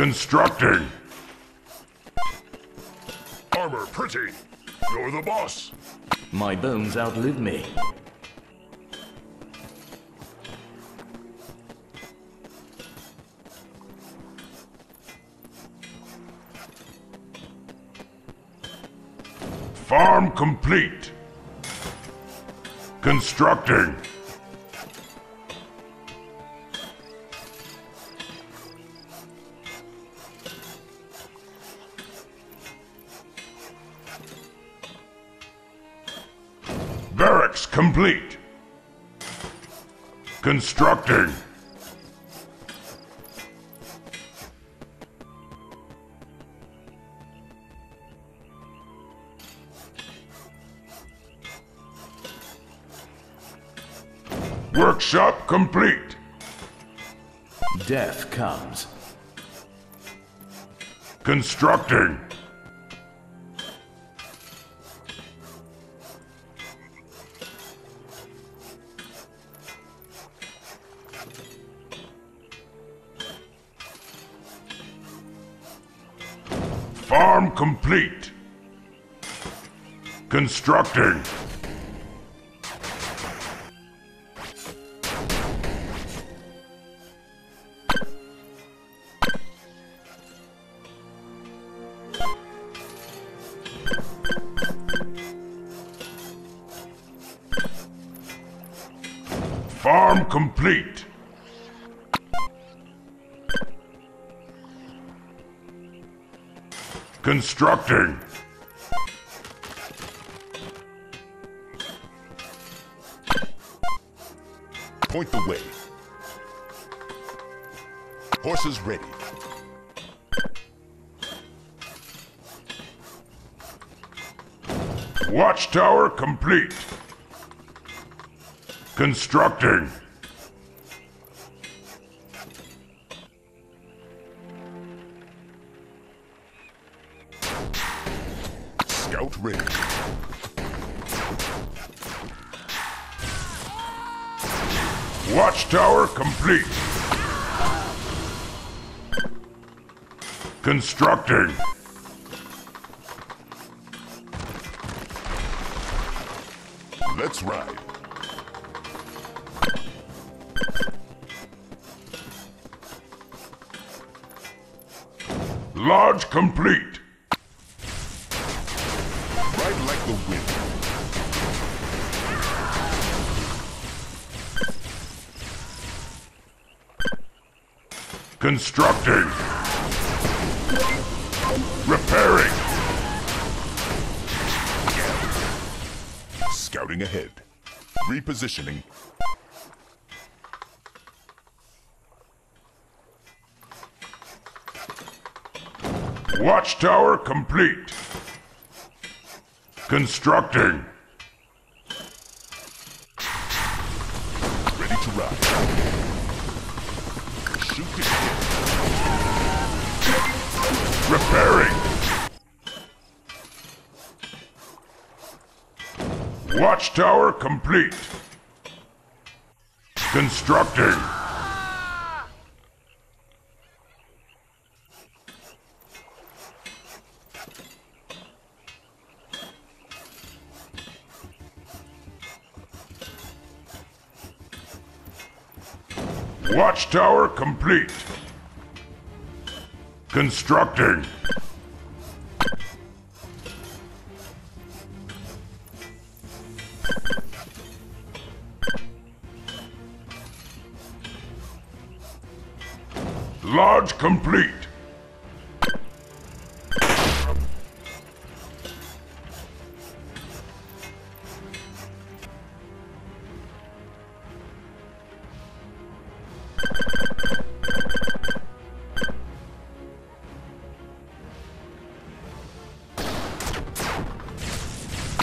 Constructing. Armor pretty. You're the boss. My bones outlive me. Farm complete. Constructing. Barracks complete. Constructing. Workshop complete. Death comes. Constructing. Farm complete. Constructing. Constructing. Point the way. Horses ready. Watchtower complete. Constructing. Scout ready. Watchtower complete. Constructing. Let's ride. Lodge complete. Constructing. Repairing. Scouting ahead. Repositioning. Watchtower complete. Constructing. Ready to ride. Repairing. Watchtower complete. Constructing. Watchtower complete. Constructing. Lodge complete.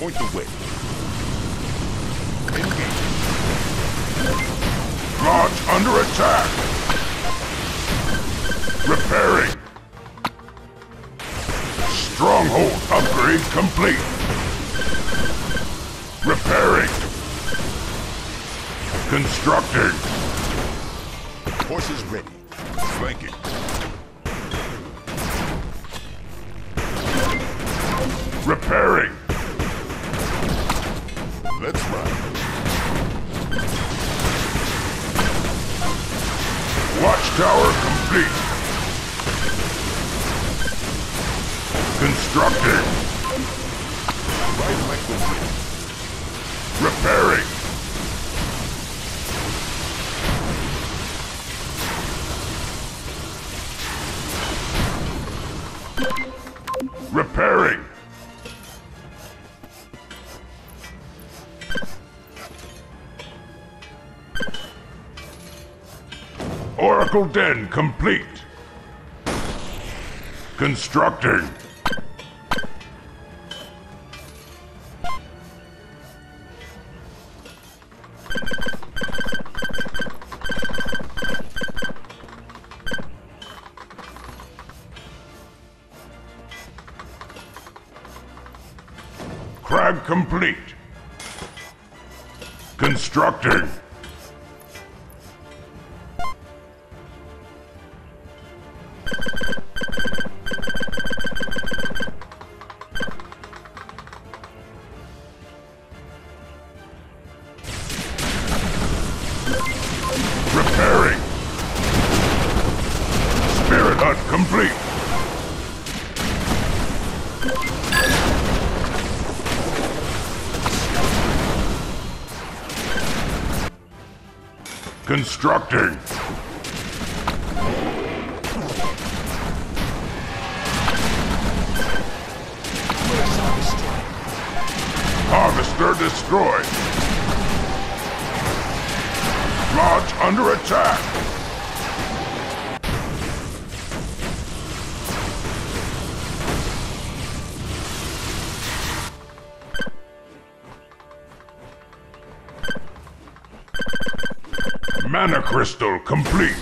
Point away. Engage. Lodge under attack. Repairing. Stronghold upgrade complete. Repairing. Constructing. Horses ready. Flanking. Repairing. Watchtower complete. Constructing. Repairing. Oracle Den complete. Constructing. Crag complete. Constructing. Hut complete. Constructing. Harvester destroyed. Lodge under attack. Mana crystal complete.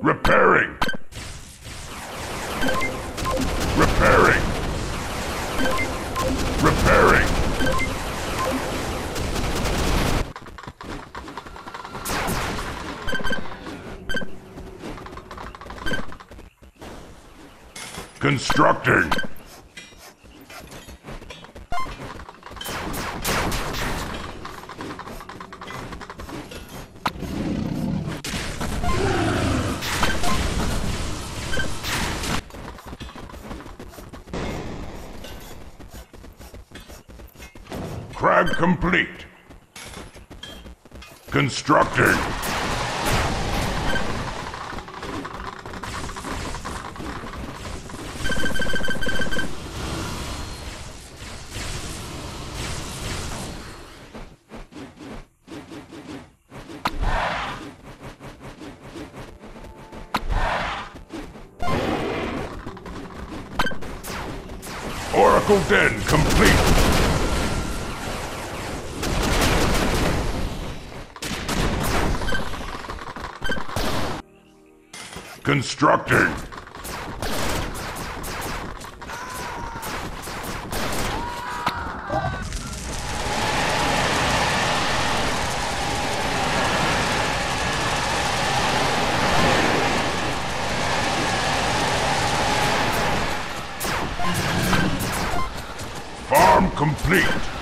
Repairing. Repairing. Repairing. Constructing. Crag complete. Constructing. Oracle Den complete. Constructing. Farm complete.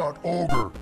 Me going.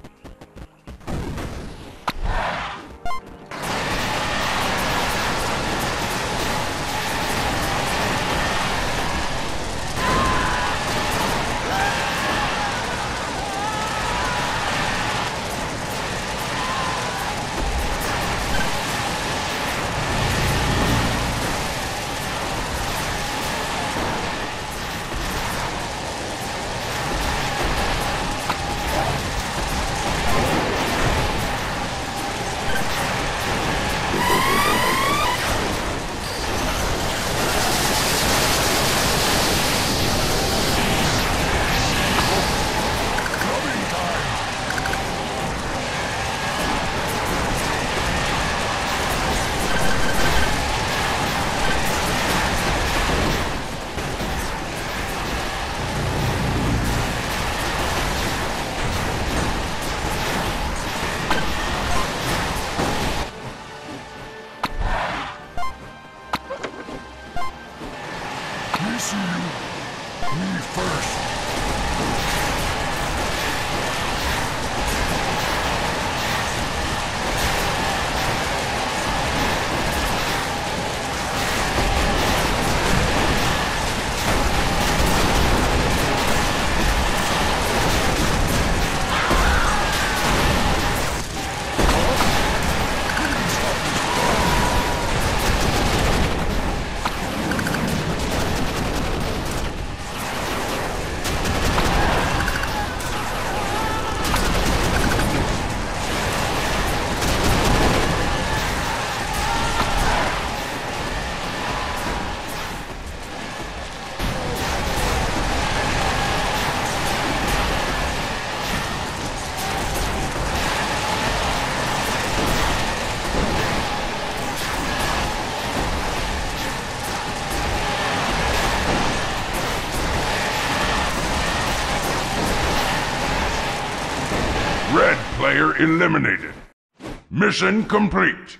see you. Me first. Eliminated. Mission complete.